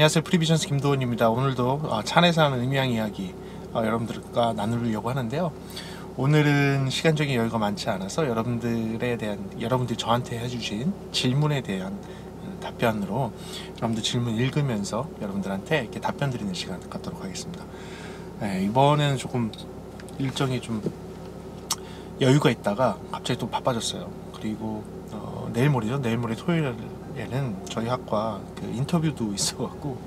안녕하세요. 프리비전스 김도원입니다. 오늘도 어, 차 안에서 하는 음향 이야기 어, 여러분들과 나누려고 하는데요. 오늘은 시간적인 여유가 많지 않아서 여러분들에 대한 여러분들이 저한테 해주신 질문에 대한 음, 답변으로 여러분들 질문 읽으면서 여러분들한테 이렇게 답변 드리는 시간 갖도록 하겠습니다. 네, 이번에는 조금 일정이 좀 여유가 있다가 갑자기 또 바빠졌어요. 그리고 어, 내일 모레죠? 내일 모레 토요일 에는 저희 학과 그 인터뷰도 있어갖고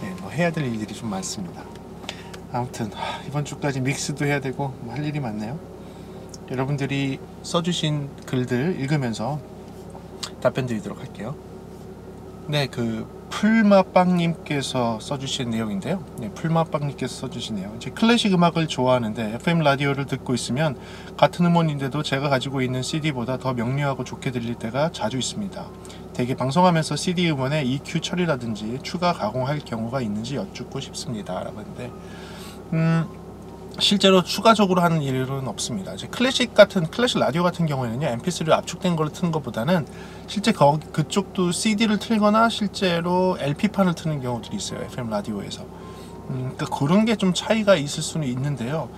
네, 뭐 해야 될 일들이 좀 많습니다. 아무튼 하, 이번 주까지 믹스도 해야 되고 뭐 할 일이 많네요. 여러분들이 써주신 글들 읽으면서 답변 드리도록 할게요. 네, 그 풀마빵님께서 써주신 내용인데요. 네, 풀마빵님께서 써주시네요. 이제 클래식 음악을 좋아하는데 FM 라디오를 듣고 있으면 같은 음원인데도 제가 가지고 있는 CD보다 더 명료하고 좋게 들릴 때가 자주 있습니다. 대개 방송하면서 CD 음원에 EQ 처리라든지 추가 가공할 경우가 있는지 여쭙고 싶습니다. 라고 했는데 음, 실제로 추가적으로 하는 일은 없습니다. 이제 클래식 같은 클래식 라디오 같은 경우에는요, MP3로 압축된 걸 트는 것보다는 실제 거, 그쪽도 CD를 틀거나 실제로 LP판을 트는 경우들이 있어요. FM 라디오에서. 음, 그러니까 그런 게 좀 차이가 있을 수는 있는데요.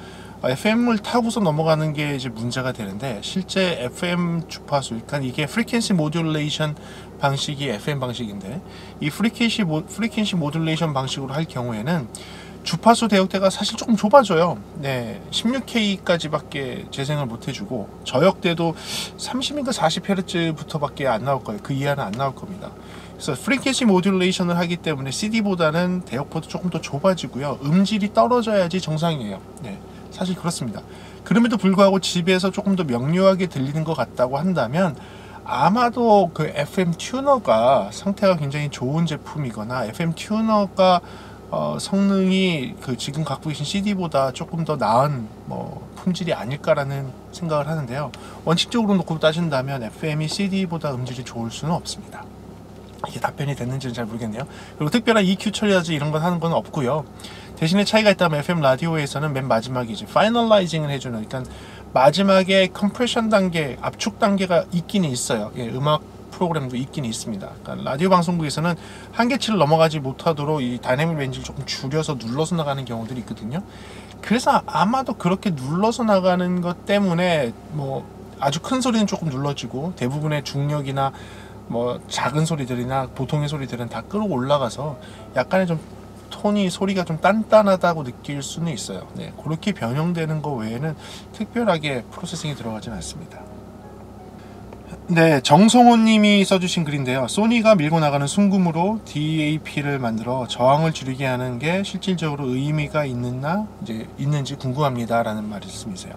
FM을 타고서 넘어가는 게 이제 문제가 되는데 실제 FM 주파수, 그러니까 이게 frequency modulation 방식이 FM 방식인데 이 frequency mo, frequency modulation 방식으로 할 경우에는 주파수 대역대가 사실 조금 좁아져요. 네, 16K까지밖에 재생을 못 해주고 저역대도 30인가 40Hz부터밖에 안 나올 거예요. 그 이하는 안 나올 겁니다. 그래서 frequency modulation을 하기 때문에 CD보다는 대역폭도 조금 더 좁아지고요. 음질이 떨어져야지 정상이에요. 네, 사실 그렇습니다. 그럼에도 불구하고 집에서 조금 더 명료하게 들리는 것 같다고 한다면 아마도 그 FM 튜너가 상태가 굉장히 좋은 제품이거나 FM 튜너가 어, 성능이 그 지금 갖고 계신 CD보다 조금 더 나은 뭐 품질이 아닐까라는 생각을 하는데요. 원칙적으로 놓고 따진다면 FM이 CD보다 음질이 좋을 수는 없습니다. 이게 답변이 됐는지는 잘 모르겠네요. 그리고 특별한 EQ 처리하지 이런 건 하는 건 없고요. 대신에 차이가 있다면 FM 라디오에서는 맨 마지막에 이제 finalizing을 해주는 그러니까 마지막에 compression 단계, 압축 단계가 있기는 있어요. 예, 음악 프로그램도 있긴 있습니다. 그러니까 라디오 방송국에서는 한계치를 넘어가지 못하도록 이 dynamic range를 조금 줄여서 눌러서 나가는 경우들이 있거든요. 그래서 아마도 그렇게 눌러서 나가는 것 때문에 뭐 아주 큰 소리는 조금 눌러지고 대부분의 중력이나 뭐 작은 소리들이나 보통의 소리들은 다 끌어 올라가서 약간의 좀 톤이 소리가 좀 단단하다고 느낄 수는 있어요. 네, 그렇게 변형되는 것 외에는 특별하게 프로세싱이 들어가진 않습니다. 네, 정성호 님이 써주신 글인데요. 소니가 밀고 나가는 순금으로 DAP를 만들어 저항을 줄이게 하는 게 실질적으로 의미가 있는나 이제 있는지 궁금합니다라는 말씀이세요.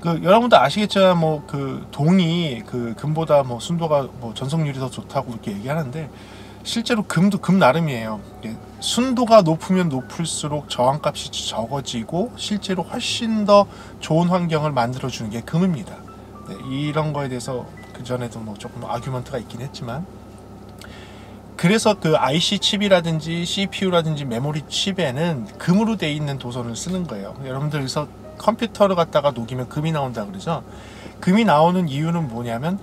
그 여러분도 아시겠지만 뭐 그 동이 그 금보다 뭐 순도가 뭐 전속률이 더 좋다고 그렇게 얘기하는데 실제로 금도 금 나름이에요. 순도가 높으면 높을수록 저항값이 적어지고 실제로 훨씬 더 좋은 환경을 만들어 주는 게 금입니다. 네, 이런 거에 대해서 그 전에도 뭐 조금 아규먼트가 있긴 했지만 그래서 그 IC 칩이라든지 CPU라든지 메모리 칩에는 금으로 돼 있는 도선을 쓰는 거예요. 여러분들 그래서 컴퓨터를 갖다가 녹이면 금이 나온다 그러죠. 금이 나오는 이유는 뭐냐면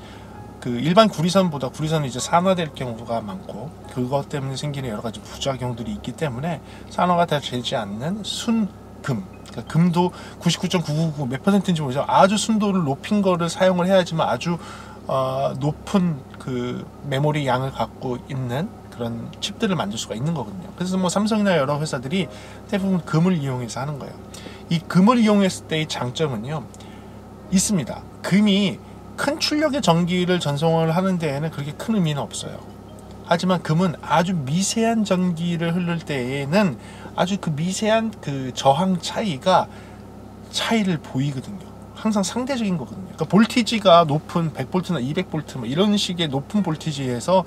그 일반 구리선보다 구리선은 이제 산화될 경우가 많고 그것 때문에 생기는 여러 가지 부작용들이 있기 때문에 산화가 되지 않는 순금 그러니까 금도 99.999 몇 퍼센트인지 모르죠. 아주 순도를 높인 거를 사용을 해야지만 아주 어, 높은 그 메모리 양을 갖고 있는 그런 칩들을 만들 수가 있는 거거든요. 그래서 뭐 삼성이나 여러 회사들이 대부분 금을 이용해서 하는 거예요. 이 금을 이용했을 때의 장점은요. 있습니다. 금이 큰 출력의 전기를 전송을 하는 데에는 그렇게 큰 의미는 없어요. 하지만 금은 아주 미세한 전기를 흐를 때에는 아주 그 미세한 그 저항 차이가 차이를 보이거든요. 항상 상대적인 거거든요. 그러니까 볼티지가 높은 100볼트나 200볼트 뭐 이런 식의 높은 볼티지에서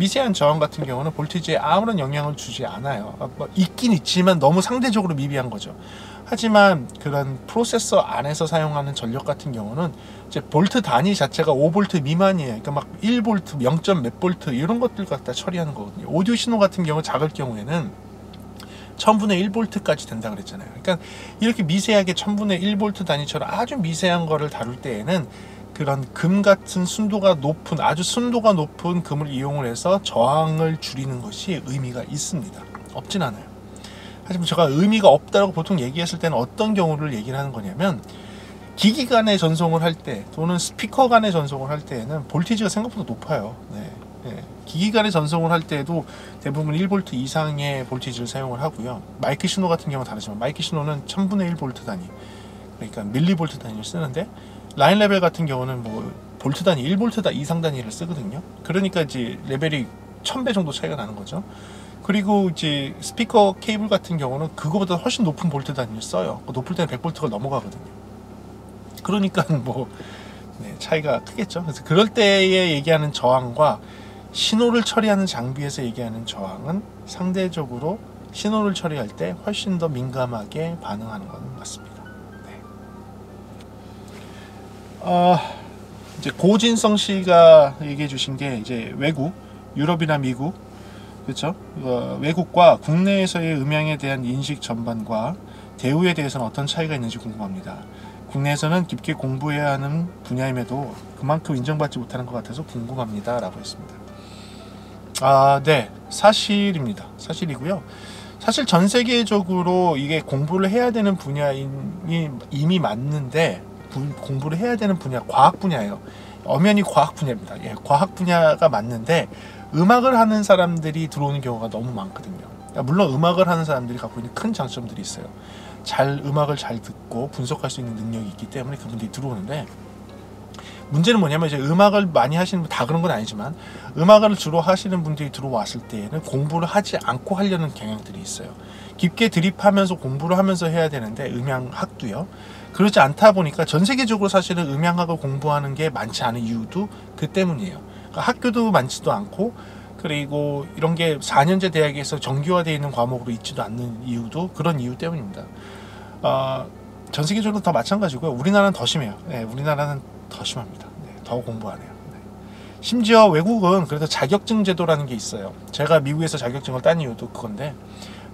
미세한 저항 같은 경우는 voltage에 아무런 영향을 주지 않아요. 뭐 있긴 있지만 너무 상대적으로 미비한 거죠. 하지만 그런 프로세서 안에서 사용하는 전력 같은 경우는 이제 볼트 단위 자체가 5볼트 미만이에요. 그러니까 막 1볼트, 0. 몇 볼트 이런 것들 갖다 처리하는 거거든요. 오디오 신호 같은 경우 작을 경우에는 1000분의 1볼트까지 된다 그랬잖아요. 그러니까 이렇게 미세하게 1000분의 1볼트 단위처럼 아주 미세한 거를 다룰 때에는 그 그런 금 같은 순도가 높은 아주 순도가 높은 금을 이용을 해서 저항을 줄이는 것이 의미가 있습니다. 없진 않아요. 하지만 제가 의미가 없다고 보통 얘기했을 때는 어떤 경우를 얘기를 하는 거냐면 기기 간의 전송을 할 때 또는 스피커 간의 전송을 할 때에는 볼티지가 생각보다 높아요. 네. 네. 기기 간의 전송을 할 때도 대부분 1V 이상의 볼티지를 사용을 하고요. 마이크 신호 같은 경우는 다르지만 마이크 신호는 1000분의 1V 단위 그러니까 밀리볼트 단위를 쓰는데 라인 레벨 같은 경우는 뭐 볼트 단위 1볼트 이상 단위를 쓰거든요. 그러니까 이제 레벨이 1000배 정도 차이가 나는 거죠. 그리고 이제 스피커 케이블 같은 경우는 그거보다 훨씬 높은 볼트 단위를 써요. 높을 때는 100볼트가 넘어가거든요. 그러니까 뭐 네, 차이가 크겠죠. 그래서 그럴 때에 얘기하는 저항과 신호를 처리하는 장비에서 얘기하는 저항은 상대적으로 신호를 처리할 때 훨씬 더 민감하게 반응하는 것은 맞습니다. 어, 이제 고진성 씨가 얘기해 주신 게 이제 외국, 유럽이나 미국, 그렇죠? 어, 외국과 국내에서의 음향에 대한 인식 전반과 대우에 대해서는 어떤 차이가 있는지 궁금합니다. 국내에서는 깊게 공부해야 하는 분야임에도 그만큼 인정받지 못하는 것 같아서 궁금합니다. 라고 했습니다. 아, 네. 사실입니다. 사실이고요. 사실 전 세계적으로 이게 공부를 해야 되는 분야임이 이미 맞는데 공부를 해야 되는 분야, 과학 분야예요. 엄연히 과학 분야입니다. 예, 과학 분야가 맞는데 음악을 하는 사람들이 들어오는 경우가 너무 많거든요. 물론 음악을 하는 사람들이 갖고 있는 큰 장점들이 있어요. 잘 음악을 잘 듣고 분석할 수 있는 능력이 있기 때문에 그분들이 들어오는데 문제는 뭐냐면 이제 음악을 많이 하시는 분 다 그런 건 아니지만 음악을 주로 하시는 분들이 들어왔을 때에는 공부를 하지 않고 하려는 경향들이 있어요. 깊게 드립하면서 공부를 하면서 해야 되는데 음향학도요. 그렇지 않다 보니까 전 세계적으로 사실은 음향학을 공부하는 게 많지 않은 이유도 그 때문이에요. 그러니까 학교도 많지도 않고 그리고 이런 게 4년제 대학에서 정규화되어 있는 과목으로 있지도 않는 이유도 그런 이유 때문입니다. 어, 전 세계적으로 더 마찬가지고요. 우리나라는 더 심해요. 네, 우리나라는 더 심합니다. 네, 더 공부하네요. 네. 심지어 외국은 그래서 자격증 제도라는 게 있어요. 제가 미국에서 자격증을 딴 이유도 그건데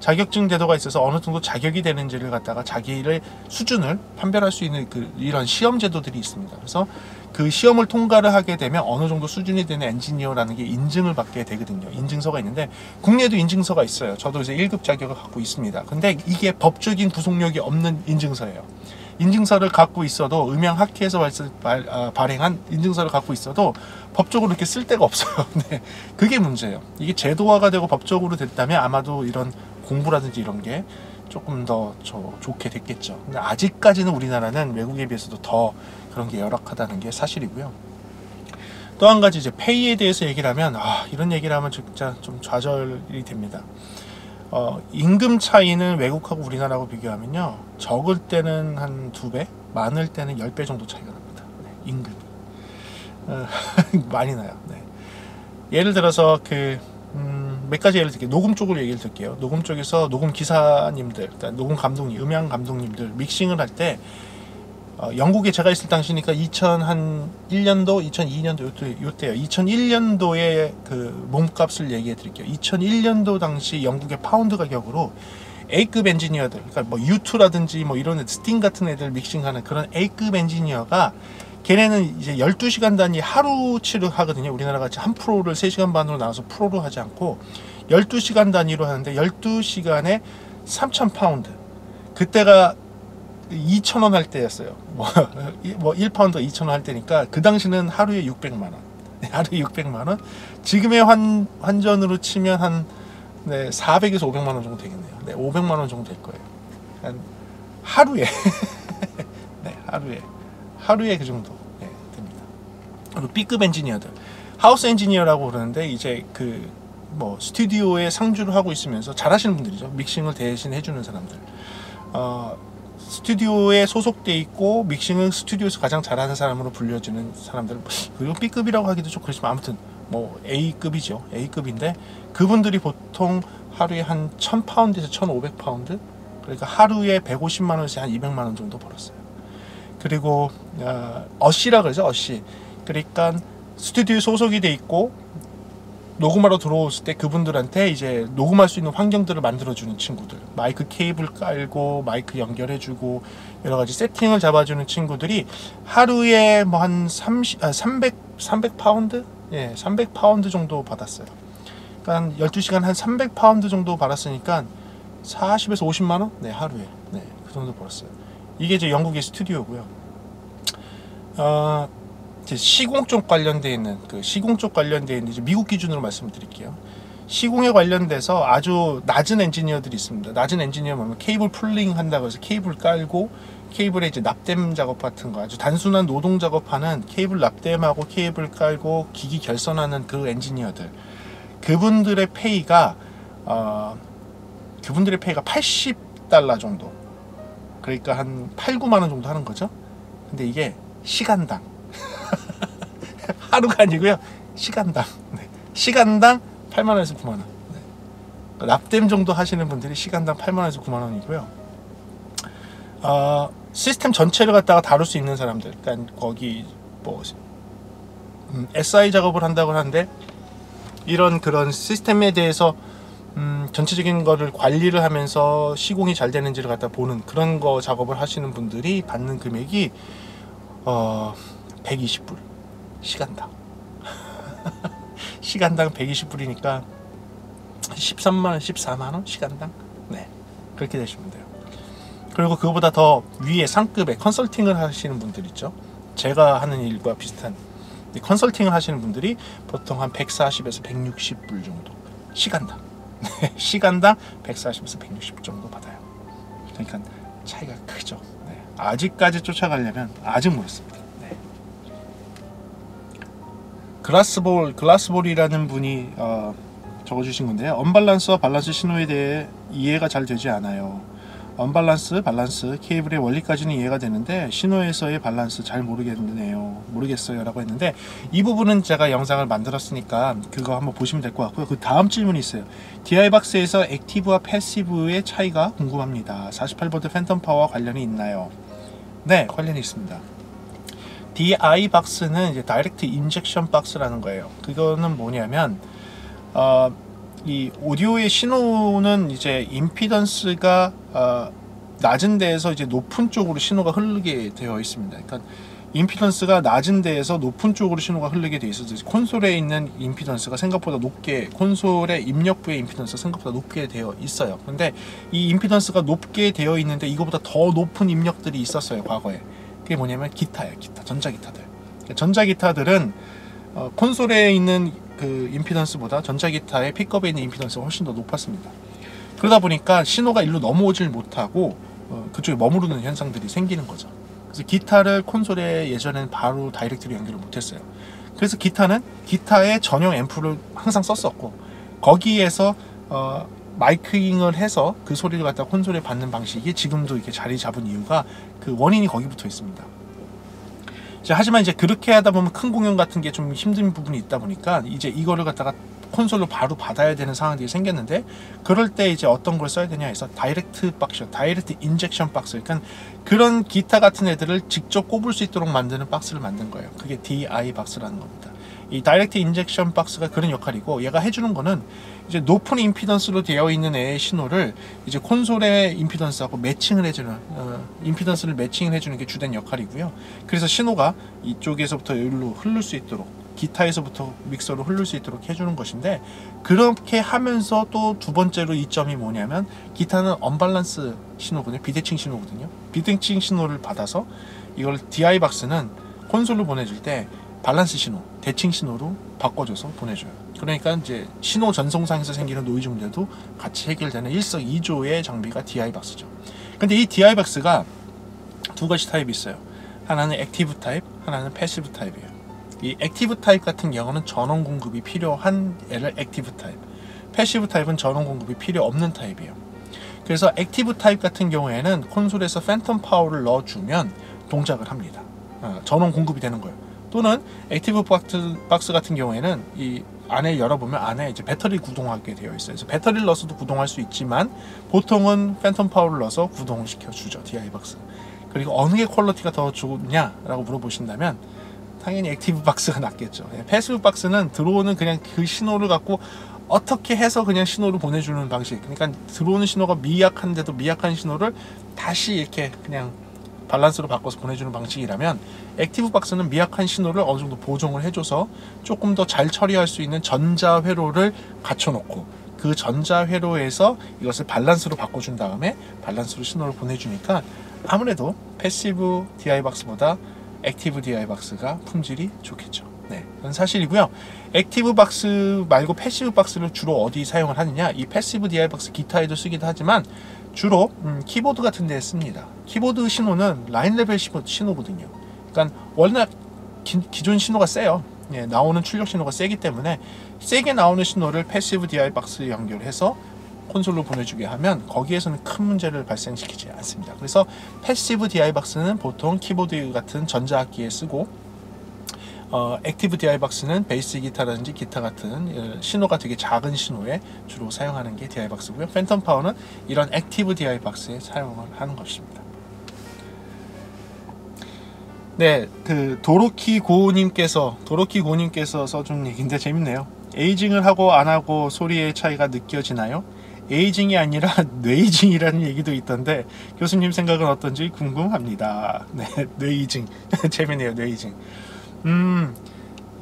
자격증 제도가 있어서 어느 정도 자격이 되는지를 갖다가 자기의 수준을 판별할 수 있는 그 이런 시험 제도들이 있습니다. 그래서 그 시험을 통과를 하게 되면 어느 정도 수준이 되는 엔지니어라는 게 인증을 받게 되거든요. 인증서가 있는데 국내에도 인증서가 있어요. 저도 이제 1급 자격을 갖고 있습니다. 근데 이게 법적인 구속력이 없는 인증서예요. 인증서를 갖고 있어도 음향학회에서 발, 아, 발행한 인증서를 갖고 있어도 법적으로 이렇게 쓸 데가 없어요. 네. 그게 문제예요. 이게 제도화가 되고 법적으로 됐다면 아마도 이런 공부라든지 이런 게 조금 더 좋게 됐겠죠. 근데 아직까지는 우리나라는 외국에 비해서도 더 그런 게 열악하다는 게 사실이고요. 또 한 가지 이제 페이에 대해서 얘기를 하면 아 이런 얘기를 하면 진짜 좀 좌절이 됩니다. 어, 임금 차이는 외국하고 우리나라하고 비교하면요 적을 때는 한 두 배, 많을 때는 열 배 정도 차이가 납니다. 네, 임금 어, 많이 나요. 네. 예를 들어서 그 음, 몇 가지 예를 들게요. 녹음 쪽으로 얘기를 드릴게요. 녹음 쪽에서 녹음 기사님들, 그러니까 녹음 감독님, 음향 감독님들 믹싱을 할때 어, 영국에 제가 있을 당시니까 2001년도, 2002년도 요때, 요때요. 2001년도에 그 몸값을 얘기해 드릴게요. 2001년도 당시 영국의 파운드 가격으로 A급 엔지니어들, 그러니까 뭐 U2라든지 뭐 이런 스팅 같은 애들 믹싱하는 그런 A급 엔지니어가 걔네는 이제 12시간 단위 하루치를 하거든요. 우리나라 같이 한 프로를 3시간 반으로 나눠서 프로로 하지 않고 12시간 단위로 하는데 12시간에 3,000파운드. 그때가 2,000원 할 때였어요. 뭐, 뭐 1파운드 2,000원 할 때니까 그 당시는 하루에 600만 원. 네, 하루에 600만 원. 지금의 환, 환전으로 치면 한 네, 400에서 500만 원 정도 되겠네요. 네, 500만 원 정도 될 거예요. 한 하루에 네, 하루에 하루에 그 정도. 그리고 B급 엔지니어들. house engineer라고 그러는데 이제 그 뭐 스튜디오에 상주를 하고 있으면서 잘하시는 분들이죠. 믹싱을 대신 해주는 사람들. 어, 스튜디오에 소속돼 있고 믹싱은 스튜디오에서 가장 잘하는 사람으로 불려지는 사람들. 그리고 B급이라고 하기도 좀 그렇지만 아무튼 뭐 A급이죠. A급인데 그분들이 보통 하루에 한 1000파운드에서 1500파운드? 그러니까 하루에 150만 원에서 한 200만 원 정도 벌었어요. 그리고 어, 어시라 그러죠 어시 그러니까 스튜디오 소속이 돼 있고 녹음하러 들어왔을 때 그분들한테 이제 녹음할 수 있는 환경들을 만들어주는 친구들 마이크 케이블 깔고 마이크 연결해주고 여러 가지 세팅을 잡아주는 친구들이 하루에 뭐 한 30, 아, 300, 300 파운드? 예, 300 파운드 정도 받았어요. 그러니까 12시간 한 300 파운드 정도 받았으니까 40에서 50만 원? 네, 하루에. 네, 그 정도 벌었어요. 이게 이제 영국의 스튜디오고요. 어, 시공 쪽 관련돼 있는 그 시공 쪽 관련돼 있는 미국 기준으로 말씀드릴게요. 시공에 관련돼서 아주 낮은 엔지니어들이 있습니다. 낮은 엔지니어 뭐 cable pulling 한다고 해서 케이블 깔고 케이블에 이제 납땜 작업 같은 거 아주 단순한 노동 작업하는 케이블 납땜하고 케이블 깔고 기기 결선하는 그 엔지니어들 그분들의 페이가 어, 그분들의 페이가 80달러 정도 그러니까 한 8, 9만 원 정도 하는 거죠. 근데 이게 시간당 하루가 아니고요. 시간당 네. 시간당 8만 원에서 9만 원. 네. 납땜 정도 하시는 분들이 시간당 8만 원에서 9만 원이고요. 어, 시스템 전체를 갖다가 다룰 수 있는 사람들, 그러니까 거기 뭐 음, SI 작업을 한다고 하는데 이런 그런 시스템에 대해서 음, 전체적인 거를 관리를 하면서 시공이 잘 되는지를 갖다 보는 그런 거 작업을 하시는 분들이 받는 금액이 어, 120불 시간당. 시간당 120불이니까 13만원 14만원 시간당? 네. 그렇게 되시면 돼요. 그리고 그거보다 더 위에 상급의 컨설팅을 하시는 분들 있죠. 제가 하는 일과 비슷한. 컨설팅을 하시는 분들이 보통 한 140에서 160불 정도. 시간당. 네, 시간당 140에서 160불 정도 받아요. 그러니까 차이가 크죠. 네. 아직까지 쫓아가려면 아직 멀었습니다 글라스볼 글라스볼이라는 분이 어, 적어주신 건데요. 언밸런스와 밸런스 신호에 대해 이해가 잘 되지 않아요. 언밸런스, 밸런스, 케이블의 원리까지는 이해가 되는데 신호에서의 밸런스 잘 모르겠네요. 모르겠어요 라고 했는데 이 부분은 제가 영상을 만들었으니까 그거 한번 보시면 될 것 같고요. 그 다음 질문이 있어요. DI 박스에서 액티브와 패시브의 차이가 궁금합니다. 48V phantom power와 관련이 있나요? 네, 관련이 있습니다. DI 박스는 이제 direct injection box라는 거예요. 그거는 뭐냐면 어, 이 오디오의 신호는 이제 임피던스가 어, 낮은 데에서 이제 높은 쪽으로 신호가 흐르게 되어 있습니다. 그러니까 임피던스가 낮은 데에서 높은 쪽으로 신호가 흐르게 되어 있어서 콘솔에 있는 임피던스가 생각보다 높게 콘솔의 입력부의 임피던스가 생각보다 높게 되어 있어요. 근데 이 임피던스가 높게 되어 있는데 이거보다 더 높은 입력들이 있었어요 과거에. 그게 뭐냐면 기타예요, 기타, 전자 기타들. 전자 기타들은 어, 콘솔에 있는 그 임피던스보다 전자 기타의 픽업에 있는 임피던스가 훨씬 더 높았습니다. 그러다 보니까 신호가 일로 넘어오질 못하고 어, 그쪽에 머무르는 현상들이 생기는 거죠. 그래서 기타를 콘솔에 예전에는 바로 다이렉트로 연결을 못했어요. 그래서 기타는 기타의 전용 앰프를 항상 썼었고 거기에서 어, 마이크잉을 해서 그 소리를 갖다 콘솔에 받는 방식이 지금도 이렇게 자리 잡은 이유가 그 원인이 거기 붙어 있습니다. 자, 하지만 이제 그렇게 하다 보면 큰 공연 같은 게 좀 힘든 부분이 있다 보니까 이제 이거를 갖다가 콘솔로 바로 받아야 되는 상황들이 생겼는데 그럴 때 이제 어떤 걸 써야 되냐 해서 direct box, direct injection box 그러니까 그런 기타 같은 애들을 직접 꼽을 수 있도록 만드는 박스를 만든 거예요. 그게 DI 박스라는 겁니다. 이 direct injection box가 그런 역할이고 얘가 해주는 거는 이제 높은 임피던스로 되어 있는 애의 신호를 이제 콘솔의 임피던스하고 matching을 해주는 어, 임피던스를 matching을 해주는 게 주된 역할이고요. 그래서 신호가 이쪽에서부터 여기로 흐를 수 있도록 기타에서부터 믹서로 흐를 수 있도록 해주는 것인데 그렇게 하면서 또 두 번째로 이점이 뭐냐면 기타는 언밸런스 신호거든요. 비대칭 신호거든요. 비대칭 신호를 받아서 이걸 DI 박스는 콘솔로 보내줄 때 밸런스 신호, 대칭 신호로 바꿔줘서 보내줘요. 그러니까 이제 신호 전송상에서 생기는 노이즈 문제도 같이 해결되는 일석이조의 장비가 DI 박스죠. 근데 이 DI 박스가 두 가지 타입이 있어요. 하나는 active 타입, 하나는 passive 타입이에요. 이 active 타입 같은 경우는 전원 공급이 필요한 애를 active 타입, passive 타입은 전원 공급이 필요 없는 타입이에요. 그래서 active 타입 같은 경우에는 콘솔에서 phantom power를 넣어주면 동작을 합니다. 어, 전원 공급이 되는 거예요. 또는 active 박스, 박스 같은 경우에는 이 안에 열어보면 안에 이제 배터리 구동하게 되어 있어요. 그래서 배터리를 넣어서도 구동할 수 있지만 보통은 phantom power를 넣어서 구동을 시켜 주죠. DI 박스. 그리고 어느 게 quality가 더 좋냐라고 물어보신다면 당연히 active 박스가 낫겠죠. 예, passive 박스는 들어오는 그냥 그 신호를 갖고 어떻게 해서 그냥 신호를 보내주는 방식. 그러니까 들어오는 신호가 미약한데도 미약한 신호를 다시 이렇게 그냥 밸런스로 바꿔서 보내주는 방식이라면 active 박스는 미약한 신호를 어느 정도 보정을 해줘서 조금 더 잘 처리할 수 있는 전자 회로를 갖춰놓고 그 전자 회로에서 이것을 밸런스로 바꿔준 다음에 밸런스로 신호를 보내주니까 아무래도 passive DI 박스보다 active DI 박스가 품질이 좋겠죠. 네, 그건 사실이고요. active 박스 말고 passive 박스를 주로 어디 사용을 하느냐? 이 passive DI 박스 기타에도 쓰기도 하지만 주로 음, 키보드 같은 데 씁니다. 키보드 신호는 라인 레벨 신호거든요. 그러니까 워낙 기, 기존 신호가 세요. 예, 나오는 출력 신호가 세기 때문에 세게 나오는 신호를 패시브 DI 박스에 연결해서 콘솔로 보내주게 하면 거기에서는 큰 문제를 발생시키지 않습니다. 그래서 패시브 DI 박스는 보통 키보드 같은 전자악기에 쓰고 어, 액티브 DI 박스는 베이스 기타라든지 기타 같은 어, 신호가 되게 작은 신호에 주로 사용하는 게 DI box고요. phantom power는 이런 액티브 DI 박스에 사용을 하는 것입니다. 네, 그 도로키 고님께서 도로키 고님께서 써준 얘기인데 재밌네요. 에이징을 하고 안 하고 소리의 차이가 느껴지나요? 에이징이 아니라 뇌이징이라는 얘기도 있던데 교수님 생각은 어떤지 궁금합니다. 네, 뇌이징 재밌네요, 뇌이징. 음,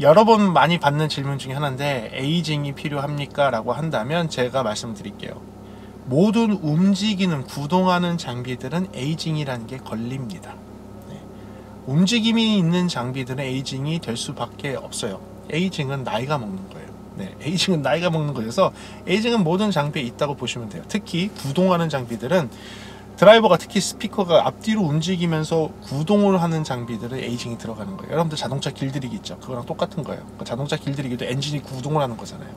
여러 번 많이 받는 질문 중에 하나인데 에이징이 필요합니까? 라고 한다면 제가 말씀드릴게요. 모든 움직이는 구동하는 장비들은 에이징이라는 게 걸립니다. 네. 움직임이 있는 장비들은 에이징이 될 수밖에 없어요. 에이징은 나이가 먹는 거예요. 네, 에이징은 나이가 먹는 거여서 에이징은 모든 장비에 있다고 보시면 돼요. 특히 구동하는 장비들은 드라이버가 특히 스피커가 앞뒤로 움직이면서 구동을 하는 장비들은 에이징이 들어가는 거예요. 여러분들 자동차 길들이기 있죠. 그거랑 똑같은 거예요. 그러니까 자동차 길들이기도 엔진이 구동을 하는 거잖아요.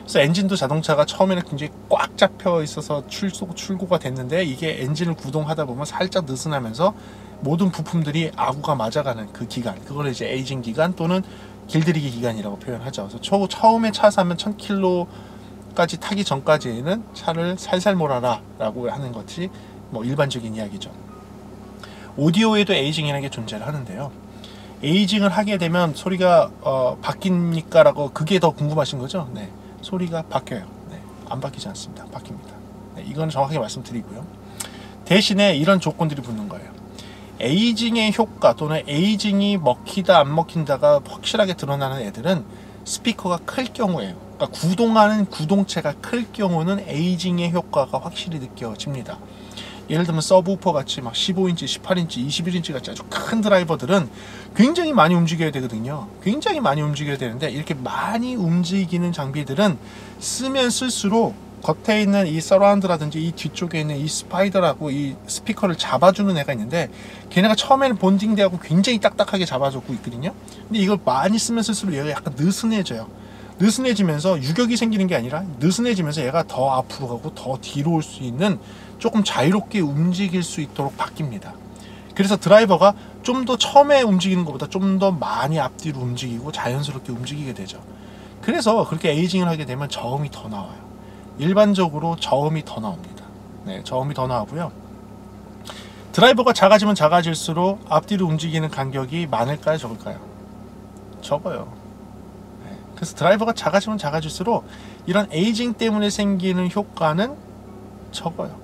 그래서 엔진도 자동차가 처음에는 굉장히 꽉 잡혀 있어서 출소, 출고가 됐는데 이게 엔진을 구동하다 보면 살짝 느슨하면서 모든 부품들이 아구가 맞아가는 그 기간. 그걸 이제 에이징 기간 또는 길들이기 기간이라고 표현하죠. 그래서 초, 처음에 차 사면 1000km까지 타기 전까지는 차를 살살 몰아라 라고 하는 것이 뭐 일반적인 이야기죠. 오디오에도 에이징이라는 게 존재를 하는데요. 에이징을 하게 되면 소리가 어, 바뀝니까라고 그게 더 궁금하신 거죠? 네, 소리가 바뀌어요. 네, 안 바뀌지 않습니다. 바뀝니다. 네, 이건 정확하게 말씀드리고요. 대신에 이런 조건들이 붙는 거예요. 에이징의 효과 또는 에이징이 먹히다 안 먹힌다가 확실하게 드러나는 애들은 스피커가 클 경우에요. 그러니까 구동하는 구동체가 클 경우는 에이징의 효과가 확실히 느껴집니다. 예를 들면 서브우퍼 같이 막 15인치, 18인치, 21인치 같이 아주 큰 드라이버들은 굉장히 많이 움직여야 되거든요. 굉장히 많이 움직여야 되는데 이렇게 많이 움직이는 장비들은 쓰면 쓸수록 겉에 있는 이 서라운드라든지 이 뒤쪽에 있는 이 spider라고 이 스피커를 잡아주는 애가 있는데 걔네가 처음에는 bonding되고 굉장히 딱딱하게 잡아주고 있거든요. 근데 이걸 많이 쓰면 쓸수록 얘가 약간 느슨해져요. 느슨해지면서 유격이 생기는 게 아니라 느슨해지면서 얘가 더 앞으로 가고 더 뒤로 올 수 있는 조금 자유롭게 움직일 수 있도록 바뀝니다. 그래서 드라이버가 좀 더 처음에 움직이는 것보다 좀 더 많이 앞뒤로 움직이고 자연스럽게 움직이게 되죠. 그래서 그렇게 에이징을 하게 되면 저음이 더 나와요. 일반적으로 저음이 더 나옵니다. 네, 저음이 더 나오고요. 드라이버가 작아지면 작아질수록 앞뒤로 움직이는 간격이 많을까요, 적을까요? 적어요. 네, 그래서 드라이버가 작아지면 작아질수록 이런 에이징 때문에 생기는 효과는 적어요.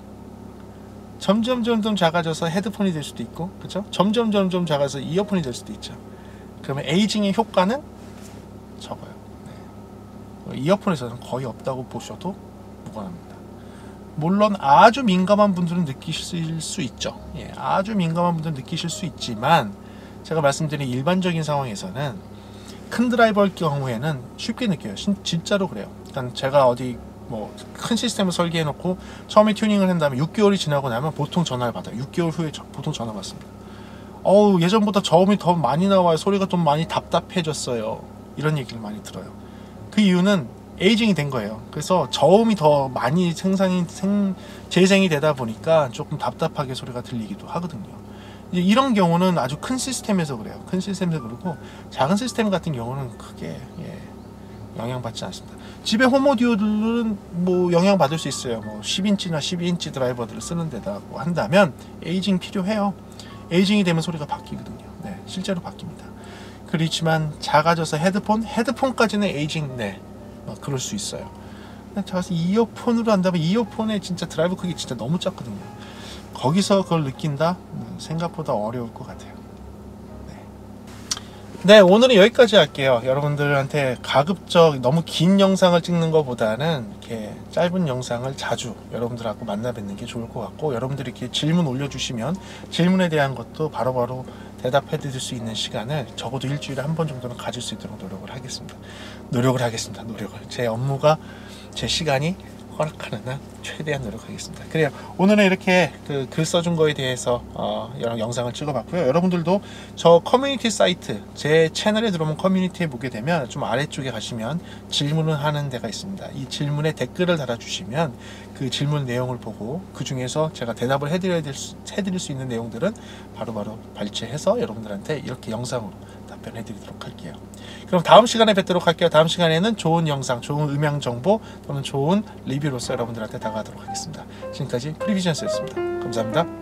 점점 점점 작아져서 헤드폰이 될 수도 있고 그렇죠? 점점 점점 작아서 이어폰이 될 수도 있죠. 그러면 에이징의 효과는 적어요. 네. 이어폰에서는 거의 없다고 보셔도 무관합니다. 물론 아주 민감한 분들은 느끼실 수 있죠. 예, 아주 민감한 분들은 느끼실 수 있지만 제가 말씀드린 일반적인 상황에서는 큰 드라이버일 경우에는 쉽게 느껴요. 진짜로 그래요. 그러니까 제가 어디 뭐 큰 시스템을 설계해 놓고 처음에 튜닝을 한 다음에 6개월이 지나고 나면 보통 전화를 받아요. 6개월 후에 저, 보통 전화 받습니다. 어우 예전보다 저음이 더 많이 나와요. 소리가 좀 많이 답답해졌어요. 이런 얘기를 많이 들어요. 그 이유는 에이징이 된 거예요. 그래서 저음이 더 많이 생산이 생, 재생이 되다 보니까 조금 답답하게 소리가 들리기도 하거든요. 이런 경우는 아주 큰 시스템에서 그래요. 큰 시스템에서 그러고 작은 시스템 같은 경우는 크게 예, 영향받지 않습니다. 집에 홈오디오들은 뭐 영향 받을 수 있어요. 뭐 10인치나 12인치 드라이버들을 쓰는 데다고 한다면 에이징 필요해요. 에이징이 되면 소리가 바뀌거든요. 네, 실제로 바뀝니다. 그렇지만 작아져서 헤드폰 헤드폰까지는 에이징 네 어, 그럴 수 있어요. 작아서 이어폰으로 한다면 이어폰의 진짜 드라이브 크기 진짜 너무 작거든요. 거기서 그걸 느낀다 음, 생각보다 어려울 것 같아요. 네. 네 오늘은 여기까지 할게요. 여러분들한테 가급적 너무 긴 영상을 찍는 것보다는 이렇게 짧은 영상을 자주 여러분들하고 만나 뵙는 게 좋을 것 같고 여러분들이 이렇게 질문 올려주시면 질문에 대한 것도 바로바로 대답해 드릴 수 있는 시간을 적어도 일주일에 한 번 정도는 가질 수 있도록 노력을 하겠습니다. 노력을 하겠습니다. 노력을. 제 업무가 제 시간이 허락하는 한 최대한 노력하겠습니다. 그래요. 오늘은 이렇게 그 글 써준 거에 대해서 어, 여러 영상을 찍어봤고요. 여러분들도 저 커뮤니티 사이트 제 채널에 들어오면 커뮤니티에 보게 되면 좀 아래쪽에 가시면 질문을 하는 데가 있습니다. 이 질문에 댓글을 달아주시면 그 질문 내용을 보고 그 중에서 제가 대답을 해드려야 될 수, 해드릴 수 있는 내용들은 바로바로 발췌해서 여러분들한테 이렇게 영상으로 답변해 드리도록 할게요. 그럼 다음 시간에 뵙도록 할게요. 다음 시간에는 좋은 영상, 좋은 음향 정보 또는 좋은 리뷰로서 여러분들한테 다가가도록 하겠습니다. 지금까지 프리비전스였습니다. 감사합니다.